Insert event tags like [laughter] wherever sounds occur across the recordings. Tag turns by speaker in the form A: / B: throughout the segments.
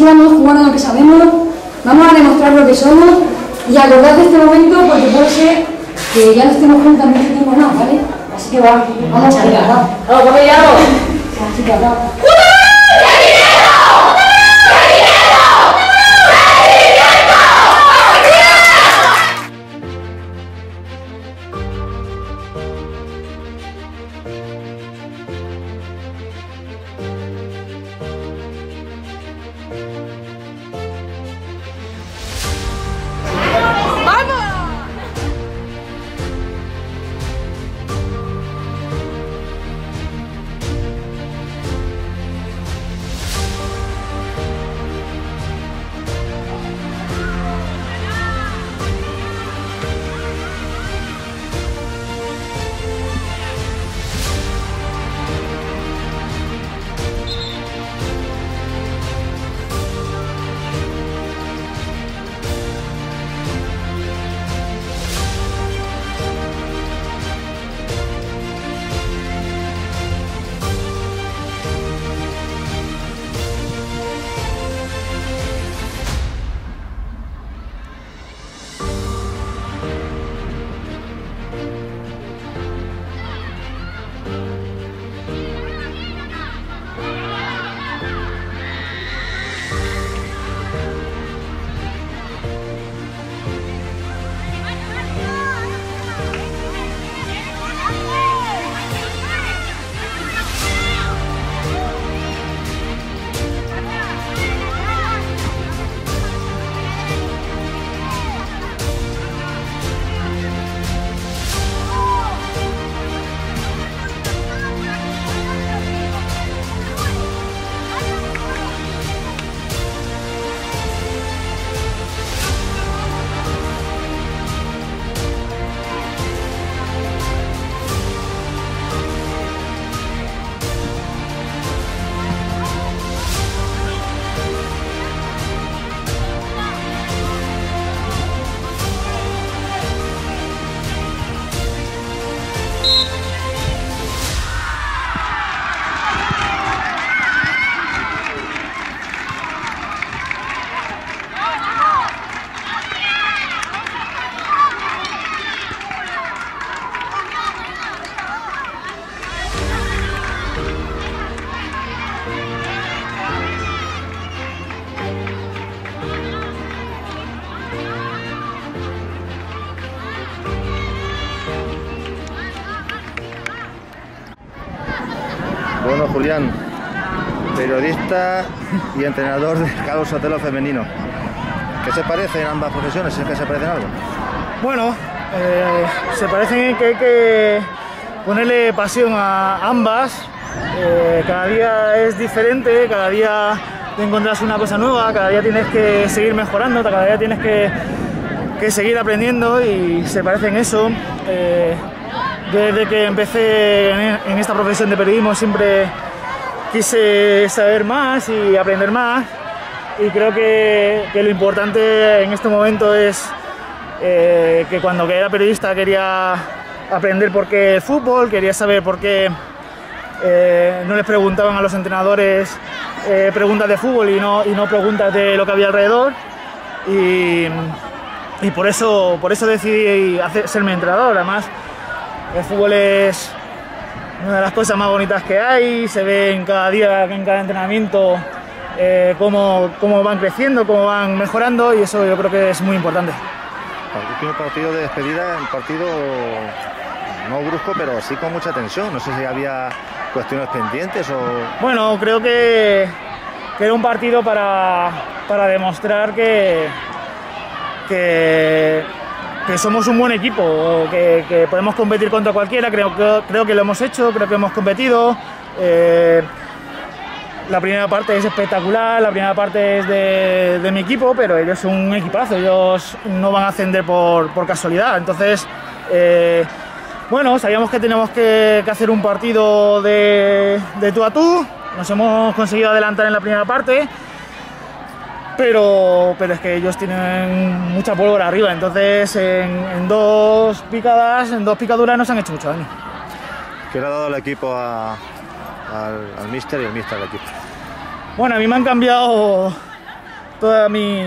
A: Así vamos jugando lo que sabemos, vamos a demostrar lo que somos y acordad de este momento porque puede ser que ya no estemos juntos mucho tiempo más, ¿vale? Así que va, vamos a va.
B: ¡Vamos, compañeros!
A: Así que va.
C: Periodista y entrenador de Carlos Sotelo femenino. ¿Qué se parecen ambas profesiones? ¿Es que se parecen algo?
D: Bueno, eh, se parecen en que hay que ponerle pasión a ambas. Eh, cada día es diferente, cada día te encuentras una cosa nueva, cada día tienes que seguir mejorando, cada día tienes que, que seguir aprendiendo y se parecen eso. Eh, desde que empecé en, en esta profesión de periodismo siempre quise saber más y aprender más y creo que, que lo importante en este momento es eh, que cuando era periodista quería aprender por qué el fútbol, quería saber por qué eh, no les preguntaban a los entrenadores eh, preguntas de fútbol y no, y no preguntas de lo que había alrededor. Y, y por, eso, por eso decidí hacer, serme entrenador. Además, el fútbol es una de las cosas más bonitas que hay, se ve en cada día, en cada entrenamiento, eh, cómo, cómo van creciendo, cómo van mejorando y eso yo creo que es muy importante.
C: El último partido de despedida, un partido no brusco, pero sí con mucha tensión. No sé si había cuestiones pendientes o...
D: Bueno, creo que, que era un partido para, para demostrar que, que, que somos un buen equipo, que, que podemos competir contra cualquiera. Creo, creo que lo hemos hecho, creo que hemos competido. Eh, la primera parte es espectacular, la primera parte es de, de mi equipo, pero ellos son un equipazo, ellos no van a ascender por, por casualidad. Entonces, eh, bueno, sabíamos que teníamos que, que hacer un partido de, de tú a tú, nos hemos conseguido adelantar en la primera parte, pero, pero es que ellos tienen mucha pólvora arriba, entonces en, en dos picadas, en dos picaduras nos han hecho mucho daño.
C: ¿Qué le ha dado el equipo a- al, al míster y el míster al equipo?
D: Bueno, a mí me han cambiado toda mi,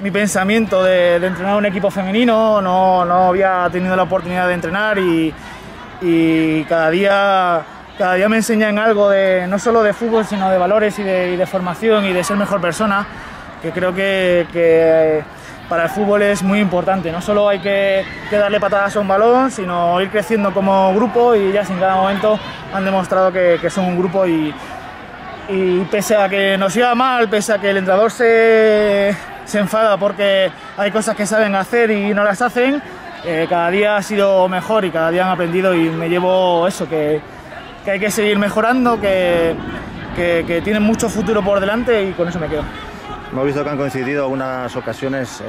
D: mi pensamiento de, de, entrenar un equipo femenino, no, no, había tenido la oportunidad de entrenar y, y, cada, día, cada día me enseñan algo de, no solo de fútbol, sino de valores y de, y de formación y de ser mejor persona, que creo que, que para el fútbol es muy importante. No solo hay que, darle patadas a un balón, sino ir creciendo como grupo y ya en cada momento han demostrado que, son un grupo y, pese a que nos iba mal, pese a que el entrenador se, enfada porque hay cosas que saben hacer y no las hacen, eh, cada día ha sido mejor y cada día han aprendido y me llevo eso, que, hay que seguir mejorando, que tienen mucho futuro por delante y con eso me quedo.
C: Hemos visto que han coincidido algunas ocasiones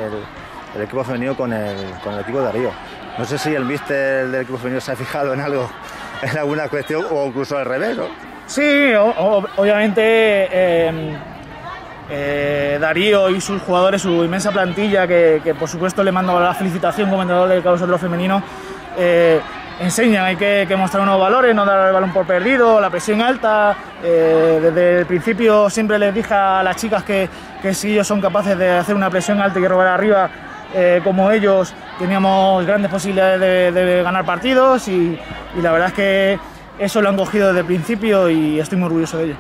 C: el, equipo femenino con el, equipo de Darío. No sé si el míster del equipo femenino se ha fijado en algo, [laughs] en alguna cuestión o incluso al revés, ¿no?
D: Sí, obviamente eh, eh, Darío y sus jugadores, su inmensa plantilla, que, que, por supuesto le mando la felicitación como entrenador del Carlos Otro Femenino, eh, enseñan, hay que, que, mostrar unos valores, no dar el balón por perdido, la presión alta. Eh, desde el principio siempre les dije a las chicas que, que, si ellos son capaces de hacer una presión alta y robar arriba, eh, como ellos, teníamos grandes posibilidades de, de ganar partidos y, y, la verdad es que eso lo han cogido desde el principio y estoy muy orgulloso de ello.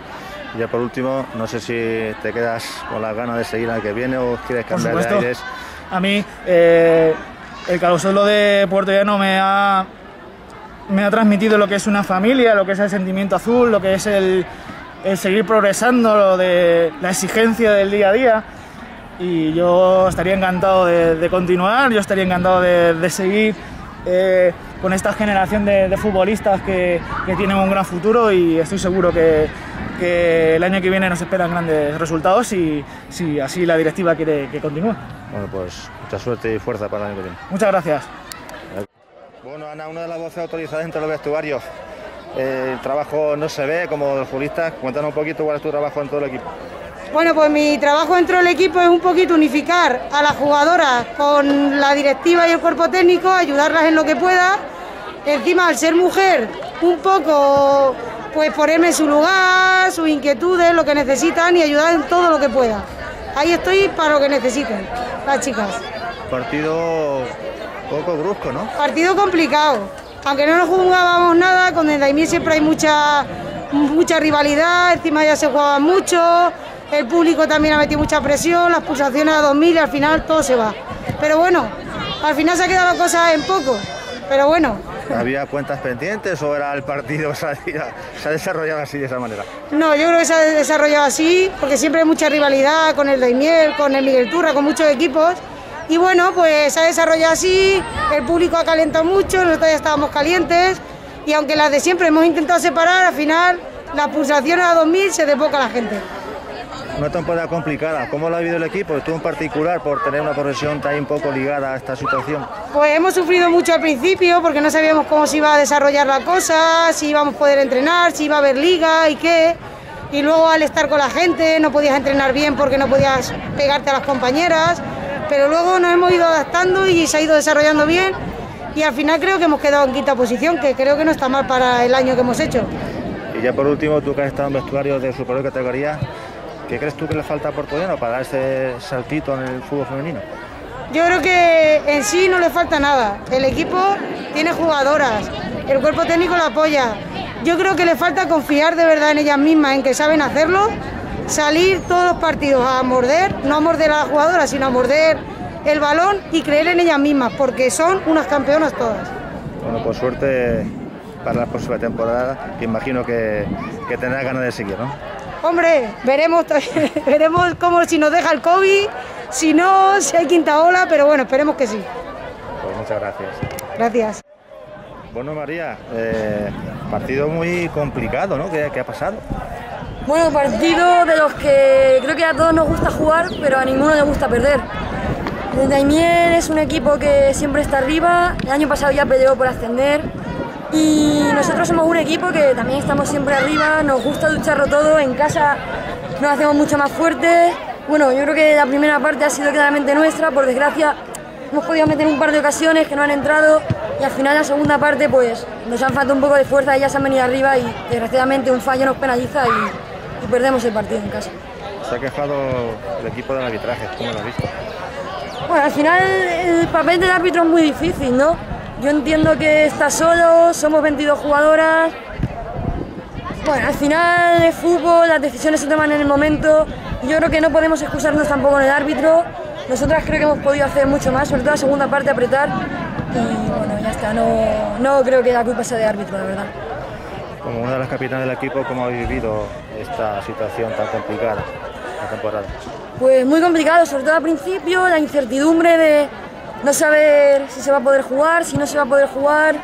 C: Y ya por último, no sé si te quedas con las ganas de seguir al que viene o quieres cambiar de aires.
D: A mí, eh, el calosolo de Puerto Llano me ha, me ha transmitido lo que es una familia, lo que es el sentimiento azul, lo que es el, el seguir progresando, lo de la exigencia del día a día. Y yo estaría encantado de, de continuar, yo estaría encantado de, de seguir eh, con esta generación de, de futbolistas que, que, tienen un gran futuro y estoy seguro que, que, el año que viene nos esperan grandes resultados y si así la directiva quiere que continúe.
C: Bueno, pues mucha suerte y fuerza para el año que viene.
D: Muchas gracias.
C: Bueno, Ana, una de las voces autorizadas entre los vestuarios. Eh, el trabajo no se ve como del futbolista. Cuéntanos un poquito cuál es tu trabajo en todo el equipo.
B: Bueno, pues mi trabajo dentro del equipo es un poquito unificar a las jugadoras con la directiva y el cuerpo técnico, ayudarlas en lo que pueda. Encima, al ser mujer, un poco pues ponerme en su lugar, sus inquietudes, lo que necesitan y ayudar en todo lo que pueda. Ahí estoy para lo que necesiten las chicas.
C: Partido poco brusco, ¿no?
B: Partido complicado. Aunque no nos jugábamos nada, con el Daimiel siempre hay mucha, mucha rivalidad, encima ya se jugaba mucho, el público también ha metido mucha presión, las pulsaciones a 2000 y al final todo se va. Pero bueno, al final se ha quedado la cosa en poco, pero bueno.
C: ¿Había cuentas pendientes o era el partido, [laughs] se ha desarrollado así de esa manera?
B: No, yo creo que se ha desarrollado así, porque siempre hay mucha rivalidad con el Daimiel, con el Miguel Turra, con muchos equipos. Y bueno, pues se ha desarrollado así, el público ha calentado mucho, nosotros ya estábamos calientes y aunque las de siempre hemos intentado separar, al final las pulsaciones a 2000 se desboca la gente.
C: Una temporada complicada, ¿cómo lo ha vivido el equipo? Tú en particular por tener una profesión tan un poco ligada a esta situación.
B: Pues hemos sufrido mucho al principio porque no sabíamos cómo se iba a desarrollar la cosa, si íbamos a poder entrenar, si iba a haber liga y qué. Y luego al estar con la gente no podías entrenar bien porque no podías pegarte a las compañeras pero luego nos hemos ido adaptando y se ha ido desarrollando bien y al final creo que hemos quedado en quinta posición, que creo que no está mal para el año que hemos hecho.
C: Y ya por último, tú que has estado en vestuarios de superior categoría, ¿qué crees tú que le falta a Puerto Llano para dar ese saltito en el fútbol femenino?
B: Yo creo que en sí no le falta nada. El equipo tiene jugadoras, el cuerpo técnico la apoya. Yo creo que le falta confiar de verdad en ellas mismas, en que saben hacerlo salir todos los partidos a morder, no a morder a la jugadora, sino a morder el balón y creer en ellas mismas, porque son unas campeonas todas.
C: Bueno, por suerte para la próxima temporada, que imagino que, que tendrás ganas de seguir, ¿no?
B: Hombre, veremos, [laughs] veremos cómo si nos deja el COVID, si no, si hay quinta ola, pero bueno, esperemos que sí.
C: Pues muchas gracias.
B: Gracias.
C: Bueno, María, eh, partido muy complicado, ¿no? ¿Qué, qué ha pasado?
A: Bueno, partido de los que creo que a todos nos gusta jugar, pero a ninguno nos gusta perder. El Daimiel es un equipo que siempre está arriba, el año pasado ya peleó por ascender. Y nosotros somos un equipo que también estamos siempre arriba, nos gusta lucharlo todo, en casa nos hacemos mucho más fuertes. Bueno, yo creo que la primera parte ha sido claramente nuestra, por desgracia hemos podido meter un par de ocasiones que no han entrado. Y al final la segunda parte pues nos han faltado un poco de fuerza, ellas han venido arriba y desgraciadamente un fallo nos penaliza y perdemos el partido en casa.
C: Se ha quejado el equipo del arbitraje, ¿cómo lo has visto?
A: Bueno, al final el papel del árbitro es muy difícil, ¿no? Yo entiendo que está solo, somos 22 jugadoras. Bueno, al final es fútbol, las decisiones se toman en el momento. Yo creo que no podemos excusarnos tampoco en el árbitro. Nosotras creo que hemos podido hacer mucho más, sobre todo la segunda parte apretar. Y bueno, ya está, no, no creo que la culpa sea de árbitro, la verdad.
C: Como una de las capitanes del equipo, ¿cómo habéis vivido esta situación tan complicada la temporada?
A: Pues muy complicado, sobre todo al principio, la incertidumbre de no saber si se va a poder jugar, si no se va a poder jugar.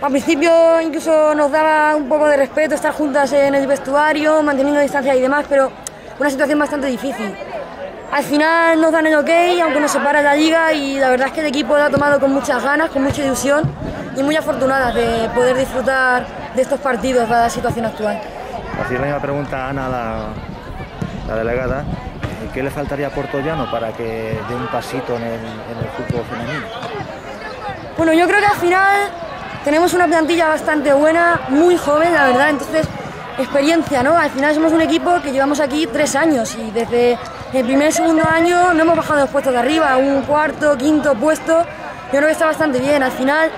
A: Al principio incluso nos daba un poco de respeto estar juntas en el vestuario, manteniendo distancia y demás, pero una situación bastante difícil. Al final nos dan el ok, aunque nos separa la liga y la verdad es que el equipo lo ha tomado con muchas ganas, con mucha ilusión y muy afortunadas de poder disfrutar de estos partidos, dada la situación actual.
C: Hacía la misma pregunta a Ana, la, la delegada. ¿Qué le faltaría a Portollano para que dé un pasito en el, en el fútbol femenino?
A: Bueno, yo creo que al final tenemos una plantilla bastante buena, muy joven, la verdad, entonces experiencia, ¿no? Al final somos un equipo que llevamos aquí tres años y desde el primer y segundo año no hemos bajado los puestos de arriba, un cuarto, quinto puesto, yo creo que está bastante bien. Al final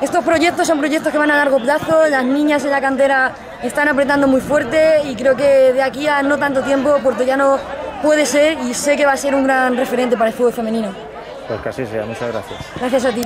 A: estos proyectos son proyectos que van a largo plazo, las niñas en la cantera están apretando muy fuerte y creo que de aquí a no tanto tiempo Puerto Llano puede ser y sé que va a ser un gran referente para el fútbol femenino.
C: Pues casi sea, muchas gracias.
A: Gracias a ti.